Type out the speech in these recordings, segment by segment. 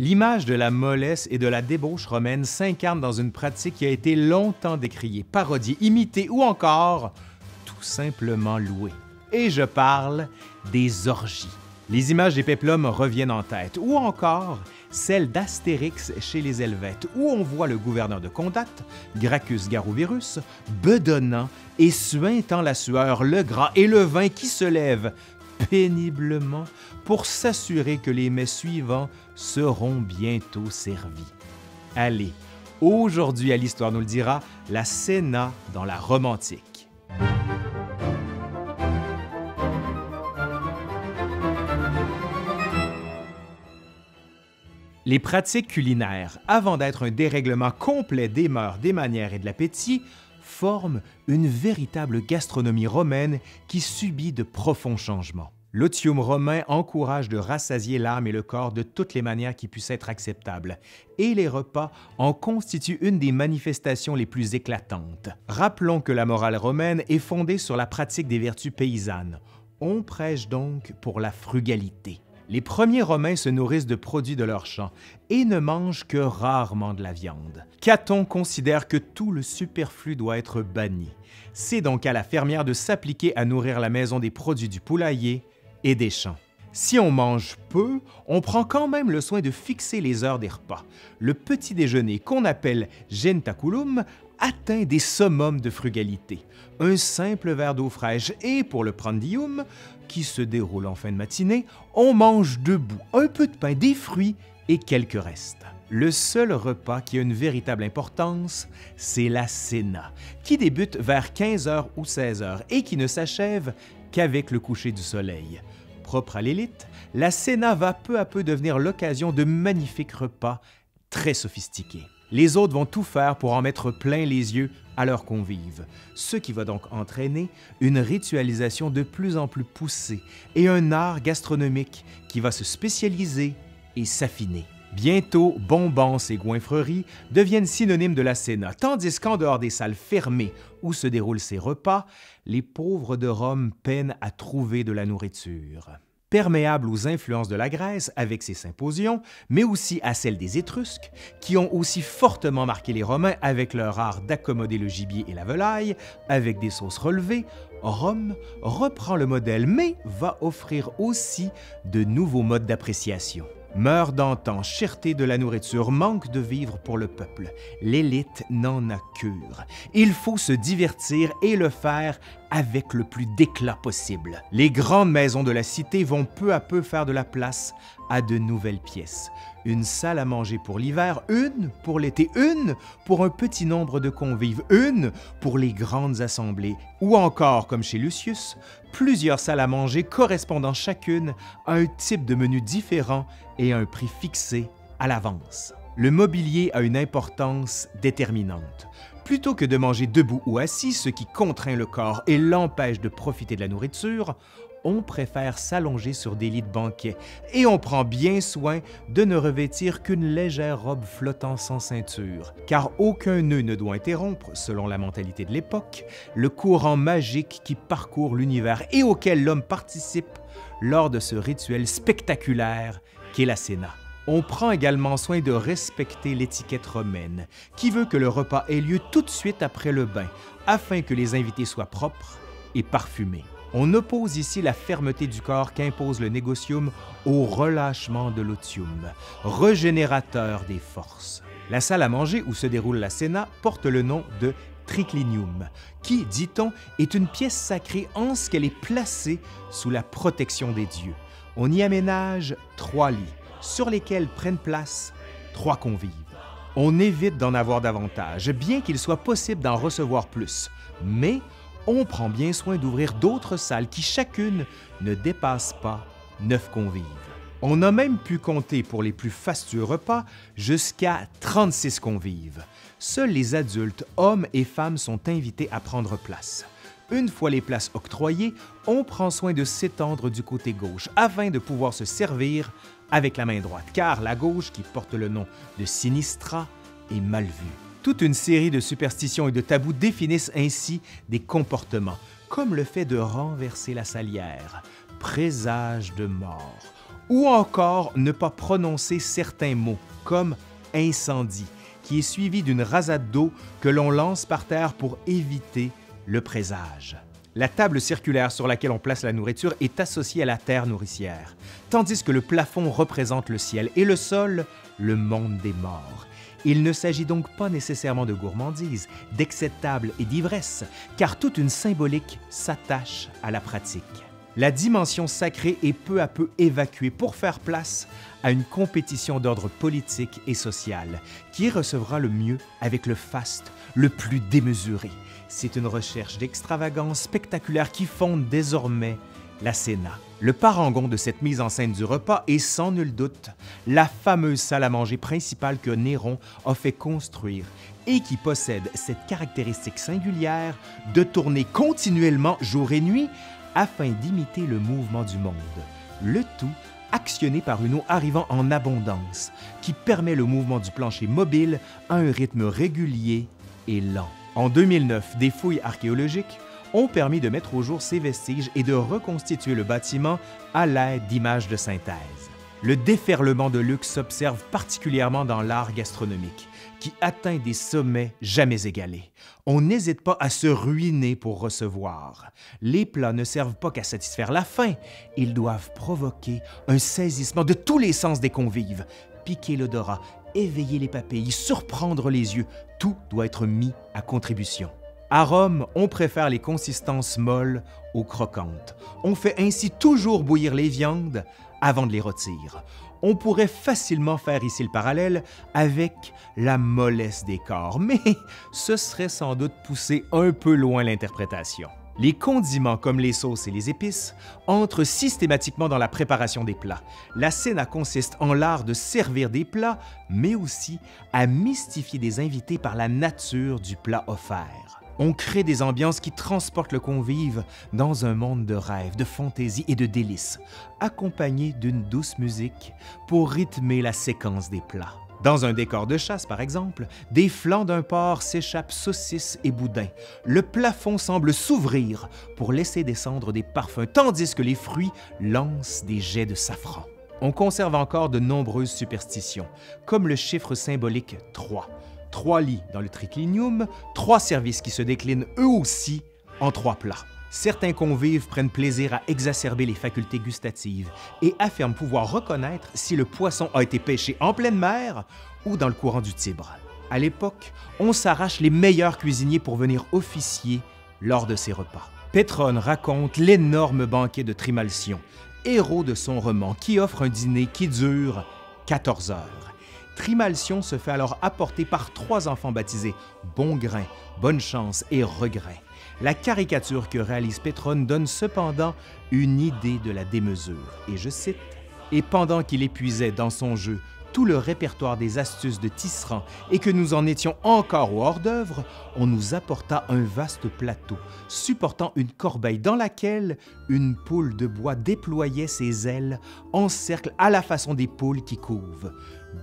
L'image de la mollesse et de la débauche romaine s'incarne dans une pratique qui a été longtemps décriée, parodiée, imitée ou encore tout simplement louée. Et je parle des orgies. Les images des péplums reviennent en tête, ou encore celle d'Astérix chez les Helvètes, où on voit le gouverneur de Condat, Gracchus Garuvirus, bedonnant et suintant la sueur, le gras et le vin qui se lèvent péniblement pour s'assurer que les mets suivants seront bientôt servis. Allez, aujourd'hui à l'Histoire nous le dira, la Sénat dans la Rome antique. Les pratiques culinaires, avant d'être un dérèglement complet des mœurs, des manières et de l'appétit, forment une véritable gastronomie romaine qui subit de profonds changements. L'otium romain encourage de rassasier l'âme et le corps de toutes les manières qui puissent être acceptables, et les repas en constituent une des manifestations les plus éclatantes. Rappelons que la morale romaine est fondée sur la pratique des vertus paysannes. On prêche donc pour la frugalité. Les premiers Romains se nourrissent de produits de leurs champs et ne mangent que rarement de la viande. Caton considère que tout le superflu doit être banni. C'est donc à la fermière de s'appliquer à nourrir la maison des produits du poulailler et des champs. Si on mange peu, on prend quand même le soin de fixer les heures des repas. Le petit déjeuner, qu'on appelle gentaculum, atteint des summums de frugalité. Un simple verre d'eau fraîche et pour le prandium, qui se déroule en fin de matinée, on mange debout un peu de pain, des fruits et quelques restes. Le seul repas qui a une véritable importance, c'est la cena, qui débute vers 15h ou 16h et qui ne s'achève qu'avec le coucher du soleil. Propre à l'élite, la cena va peu à peu devenir l'occasion de magnifiques repas très sophistiqués. Les autres vont tout faire pour en mettre plein les yeux à leurs convives, ce qui va donc entraîner une ritualisation de plus en plus poussée et un art gastronomique qui va se spécialiser et s'affiner. Bientôt, bonbons et goinfreries deviennent synonymes de la Sénat, tandis qu'en dehors des salles fermées où se déroulent ces repas, les pauvres de Rome peinent à trouver de la nourriture perméable aux influences de la Grèce avec ses symposions, mais aussi à celles des Étrusques, qui ont aussi fortement marqué les Romains avec leur art d'accommoder le gibier et la volaille, avec des sauces relevées, Rome reprend le modèle, mais va offrir aussi de nouveaux modes d'appréciation. Meurt d'antan, cherté de la nourriture, manque de vivre pour le peuple. L'élite n'en a cure. Il faut se divertir et le faire avec le plus d'éclat possible. Les grandes maisons de la cité vont peu à peu faire de la place à de nouvelles pièces. Une salle à manger pour l'hiver, une pour l'été, une pour un petit nombre de convives, une pour les grandes assemblées, ou encore, comme chez Lucius, plusieurs salles à manger correspondant chacune à un type de menu différent et à un prix fixé à l'avance. Le mobilier a une importance déterminante. Plutôt que de manger debout ou assis, ce qui contraint le corps et l'empêche de profiter de la nourriture, on préfère s'allonger sur des lits de banquet et on prend bien soin de ne revêtir qu'une légère robe flottant sans ceinture, car aucun nœud ne doit interrompre, selon la mentalité de l'époque, le courant magique qui parcourt l'univers et auquel l'homme participe lors de ce rituel spectaculaire qu'est la Sénat. On prend également soin de respecter l'étiquette romaine, qui veut que le repas ait lieu tout de suite après le bain, afin que les invités soient propres et parfumés. On oppose ici la fermeté du corps qu'impose le négocium au relâchement de l'otium, régénérateur des forces. La salle à manger où se déroule la Sénat porte le nom de triclinium, qui, dit-on, est une pièce sacrée en ce qu'elle est placée sous la protection des dieux. On y aménage trois lits, sur lesquels prennent place trois convives. On évite d'en avoir davantage, bien qu'il soit possible d'en recevoir plus, mais on prend bien soin d'ouvrir d'autres salles qui chacune ne dépassent pas neuf convives. On a même pu compter pour les plus fastueux repas jusqu'à 36 convives. Seuls les adultes, hommes et femmes, sont invités à prendre place. Une fois les places octroyées, on prend soin de s'étendre du côté gauche afin de pouvoir se servir avec la main droite, car la gauche, qui porte le nom de sinistra, est mal vue. Toute une série de superstitions et de tabous définissent ainsi des comportements, comme le fait de renverser la salière, présage de mort, ou encore ne pas prononcer certains mots, comme incendie, qui est suivi d'une rasade d'eau que l'on lance par terre pour éviter le présage. La table circulaire sur laquelle on place la nourriture est associée à la terre nourricière, tandis que le plafond représente le ciel et le sol, le monde des morts. Il ne s'agit donc pas nécessairement de gourmandise, d'excès de table et d'ivresse, car toute une symbolique s'attache à la pratique. La dimension sacrée est peu à peu évacuée pour faire place à une compétition d'ordre politique et social. Qui recevra le mieux avec le faste le plus démesuré? C'est une recherche d'extravagance spectaculaire qui fonde désormais la Sénat. Le parangon de cette mise en scène du repas est sans nul doute la fameuse salle à manger principale que Néron a fait construire et qui possède cette caractéristique singulière de tourner continuellement jour et nuit afin d'imiter le mouvement du monde. Le tout actionné par une eau arrivant en abondance qui permet le mouvement du plancher mobile à un rythme régulier et lent. En 2009, des fouilles archéologiques ont permis de mettre au jour ces vestiges et de reconstituer le bâtiment à l'aide d'images de synthèse. Le déferlement de luxe s'observe particulièrement dans l'art gastronomique, qui atteint des sommets jamais égalés. On n'hésite pas à se ruiner pour recevoir. Les plats ne servent pas qu'à satisfaire la faim, ils doivent provoquer un saisissement de tous les sens des convives, piquer l'odorat, éveiller les papilles, surprendre les yeux, tout doit être mis à contribution. À Rome, on préfère les consistances molles aux croquantes. On fait ainsi toujours bouillir les viandes avant de les rôtir. On pourrait facilement faire ici le parallèle avec la mollesse des corps, mais ce serait sans doute pousser un peu loin l'interprétation. Les condiments comme les sauces et les épices entrent systématiquement dans la préparation des plats. La cena consiste en l'art de servir des plats, mais aussi à mystifier des invités par la nature du plat offert on crée des ambiances qui transportent le convive dans un monde de rêves, de fantaisie et de délices, accompagné d'une douce musique pour rythmer la séquence des plats. Dans un décor de chasse, par exemple, des flancs d'un porc s'échappent saucisses et boudins. Le plafond semble s'ouvrir pour laisser descendre des parfums, tandis que les fruits lancent des jets de safran. On conserve encore de nombreuses superstitions, comme le chiffre symbolique 3, trois lits dans le triclinium, trois services qui se déclinent eux aussi en trois plats. Certains convives prennent plaisir à exacerber les facultés gustatives et affirment pouvoir reconnaître si le poisson a été pêché en pleine mer ou dans le courant du Tibre. À l'époque, on s'arrache les meilleurs cuisiniers pour venir officier lors de ces repas. Pétrone raconte l'énorme banquet de Trimalcion, héros de son roman, qui offre un dîner qui dure 14 heures. Trimalcion se fait alors apporter par trois enfants baptisés Bon Grain, Bonne Chance et Regret. La caricature que réalise Pétrone donne cependant une idée de la démesure, et je cite Et pendant qu'il épuisait dans son jeu tout le répertoire des astuces de tisserand et que nous en étions encore au hors-d'œuvre, on nous apporta un vaste plateau supportant une corbeille dans laquelle une poule de bois déployait ses ailes en cercle à la façon des poules qui couvent.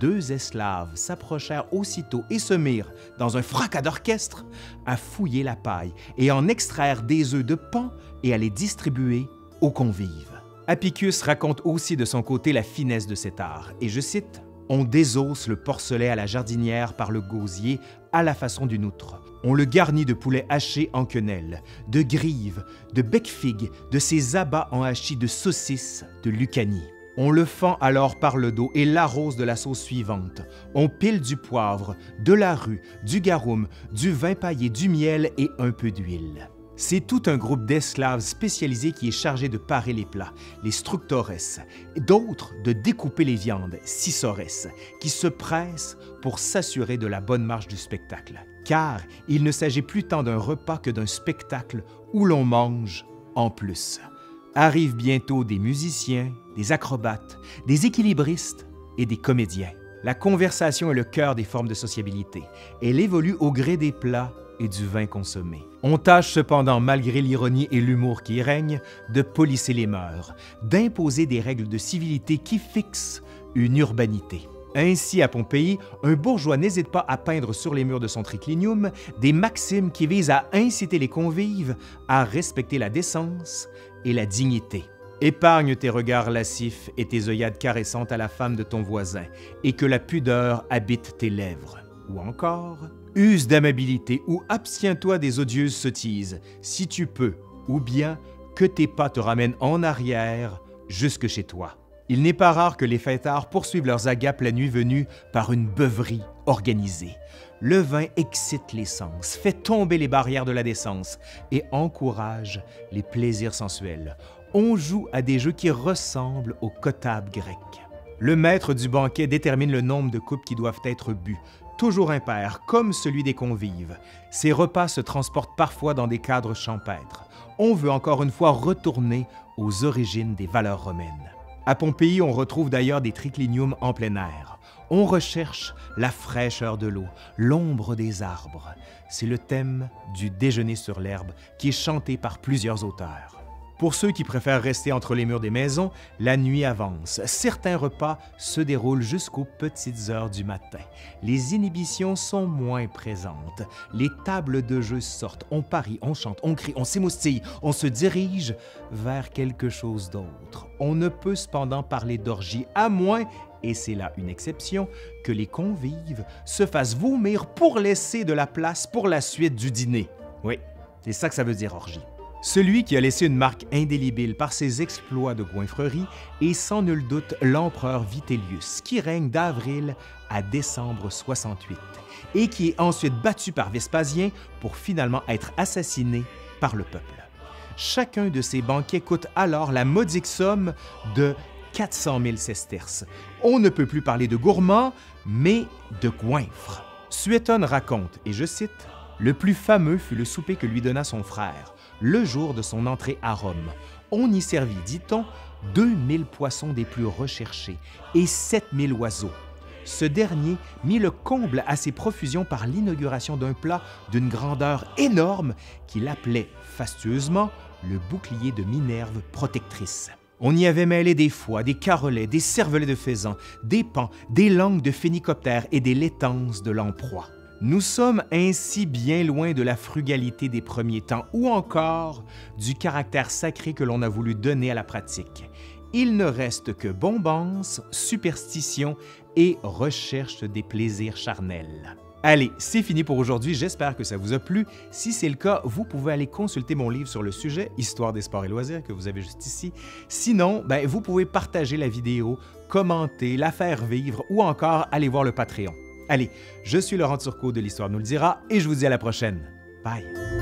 Deux esclaves s'approchèrent aussitôt et se mirent, dans un fracas d'orchestre, à fouiller la paille et en extraire des œufs de pan et à les distribuer aux convives. Apicus raconte aussi de son côté la finesse de cet art, et je cite on désosse le porcelet à la jardinière par le gosier à la façon d'une outre. On le garnit de poulet haché en quenelle, de grives, de bec-figue, de ses abats en hachis de saucisses, de lucanie. On le fend alors par le dos et l'arrose de la sauce suivante. On pile du poivre, de la rue, du garum, du vin paillé, du miel et un peu d'huile. C'est tout un groupe d'esclaves spécialisés qui est chargé de parer les plats, les structores, d'autres de découper les viandes, scisores, qui se pressent pour s'assurer de la bonne marche du spectacle. Car il ne s'agit plus tant d'un repas que d'un spectacle où l'on mange en plus. Arrivent bientôt des musiciens, des acrobates, des équilibristes et des comédiens. La conversation est le cœur des formes de sociabilité. Elle évolue au gré des plats et du vin consommé. On tâche cependant, malgré l'ironie et l'humour qui règnent, de polisser les mœurs, d'imposer des règles de civilité qui fixent une urbanité. Ainsi, à Pompéi, un bourgeois n'hésite pas à peindre sur les murs de son triclinium des maximes qui visent à inciter les convives à respecter la décence et la dignité. Épargne tes regards lascifs et tes œillades caressantes à la femme de ton voisin, et que la pudeur habite tes lèvres. Ou encore, use d'amabilité ou abstiens-toi des odieuses sottises, si tu peux, ou bien que tes pas te ramènent en arrière jusque chez toi. Il n'est pas rare que les fêtards poursuivent leurs agapes la nuit venue par une beuverie organisée. Le vin excite les sens, fait tomber les barrières de la décence et encourage les plaisirs sensuels on joue à des jeux qui ressemblent au kotab grec. Le maître du banquet détermine le nombre de coupes qui doivent être bues, toujours impair, comme celui des convives. Ces repas se transportent parfois dans des cadres champêtres. On veut encore une fois retourner aux origines des valeurs romaines. À Pompéi, on retrouve d'ailleurs des tricliniums en plein air. On recherche la fraîcheur de l'eau, l'ombre des arbres. C'est le thème du déjeuner sur l'herbe qui est chanté par plusieurs auteurs. Pour ceux qui préfèrent rester entre les murs des maisons, la nuit avance. Certains repas se déroulent jusqu'aux petites heures du matin. Les inhibitions sont moins présentes. Les tables de jeu sortent. On parie, on chante, on crie, on s'émoustille, on se dirige vers quelque chose d'autre. On ne peut cependant parler d'orgie à moins et c'est là une exception, que les convives se fassent vomir pour laisser de la place pour la suite du dîner. Oui, c'est ça que ça veut dire orgie. Celui qui a laissé une marque indélébile par ses exploits de goinfrerie est sans nul doute l'empereur Vitellius, qui règne d'avril à décembre 68 et qui est ensuite battu par Vespasien pour finalement être assassiné par le peuple. Chacun de ces banquets coûte alors la modique somme de 400 000 sesterces. On ne peut plus parler de gourmand, mais de goinfre. Suétone raconte, et je cite, Le plus fameux fut le souper que lui donna son frère le jour de son entrée à Rome. On y servit, dit-on, 2000 poissons des plus recherchés et 7000 oiseaux. Ce dernier mit le comble à ses profusions par l'inauguration d'un plat d'une grandeur énorme qu'il appelait fastueusement le bouclier de Minerve protectrice. On y avait mêlé des foies, des carolets, des cervelets de faisan, des pans, des langues de phénicoptère et des laitances de lamproie. Nous sommes ainsi bien loin de la frugalité des premiers temps ou encore du caractère sacré que l'on a voulu donner à la pratique. Il ne reste que bombance, superstition et recherche des plaisirs charnels. Allez, c'est fini pour aujourd'hui. J'espère que ça vous a plu. Si c'est le cas, vous pouvez aller consulter mon livre sur le sujet, Histoire des sports et loisirs, que vous avez juste ici. Sinon, ben, vous pouvez partager la vidéo, commenter, la faire vivre ou encore aller voir le Patreon. Allez, je suis Laurent Turcot de l'Histoire nous le dira et je vous dis à la prochaine. Bye!